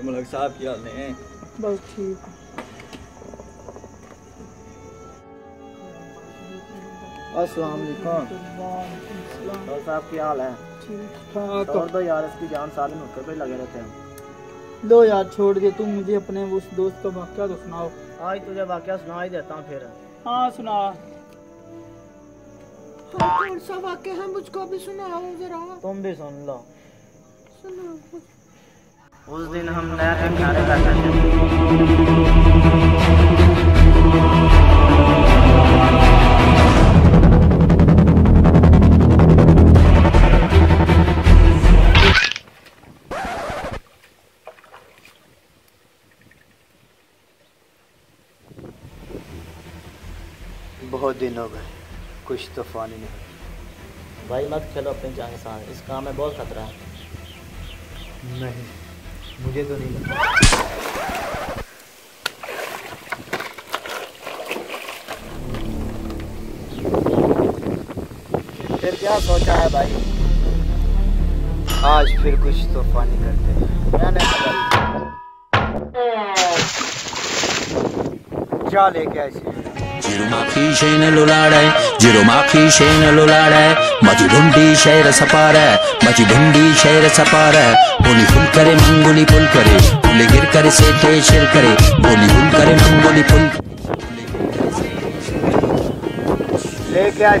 साहब क्या हाल है। बस ठीक। अस्सलाम वालेकुम। और साहब क्या हाल है? ठीक और दो यार इसकी जान साले नुक्कड़ पे लगे रहते हैं। लो यार छोड़ दे तुम मुझे अपने उस दोस्त का वाक्य तो सुनाओ। आज तुझे वाकया सुना ही देता हूँ फिर। हाँ सुना। कौन सा वाक्य है? मुझको भी सुनाओ जरा। तुम भी सुन लो। सुनाओ। उस दिन हम नया किनारे बैठे थे। बहुत दिन हो गए कुछ तूफानी नहीं। भाई मत खेलो अपनी जान के साथ इस काम में बहुत खतरा है। नहीं। मुझे तो नहीं लगता। फिर क्या सोचा है भाई? आज फिर कुछ तो फानी करते हैं। क्या लेके आई ज़ीरो माखी शेन लुलाड़ा है ज़ीरो माखी शेन लुलाड़ा है मजी भिंडी शेर सपार मजी भिंडी शेर सपार। बोली फुल करे मंगोली फुल करे फूले गिर करे से ते शेर करे। बोली फुल करे मंगोली फुल लेके आए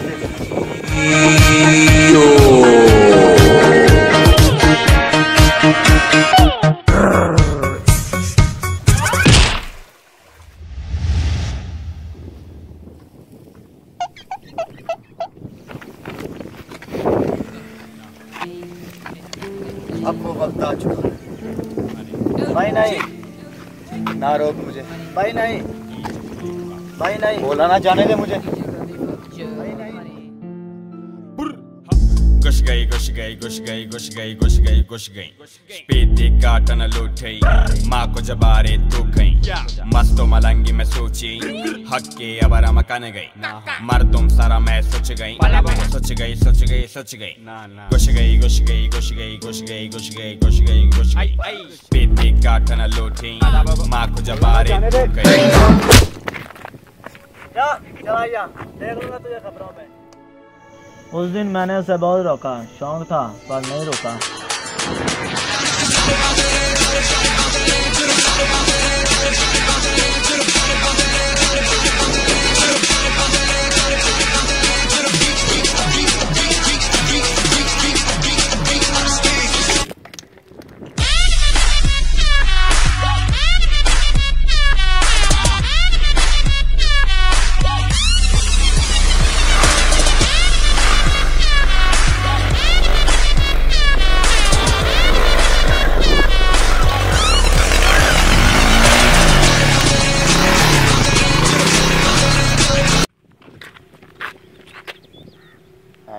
अब वो वक्त आ चुका है। भाई नहीं। ना रोक मुझे। भाई नहीं। भाई नहीं। बोला ना जाने दे मुझे। गई घुस गई घुस गई घुस गई घुस गई घुस गई पीती काटन लूटी माँ को जबारे तू गई मस्तो मलंगी में सोची हक के अबर मकन गई मर्दुम सारा मैं सोच गई सोच गई सोच गई सोच गई घुस गई घुस गई घुस गई घुस गई घुस गई घुस गई घुस गई पीती काटन लूटी माँ को जबारे तू गई चला जा देख लूँगा तुझे खबरों में उस दिन मैंने उसे बहुत रोका शौक था पर नहीं रोका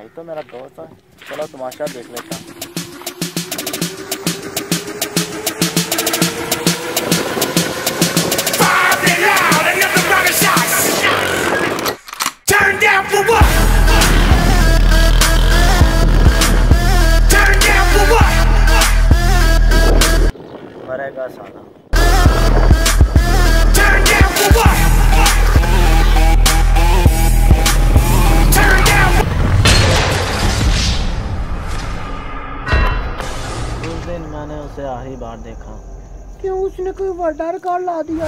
है तो मेरा दोस्त है। चलो तमाशा देख लेता आखिरी बार देखा। क्यों उसने कोई वोटर कार्ड ला दिया?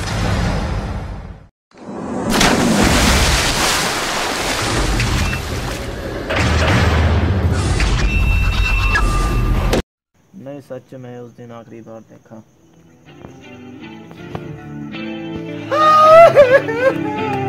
नहीं सच में उस दिन आखिरी बार देखा।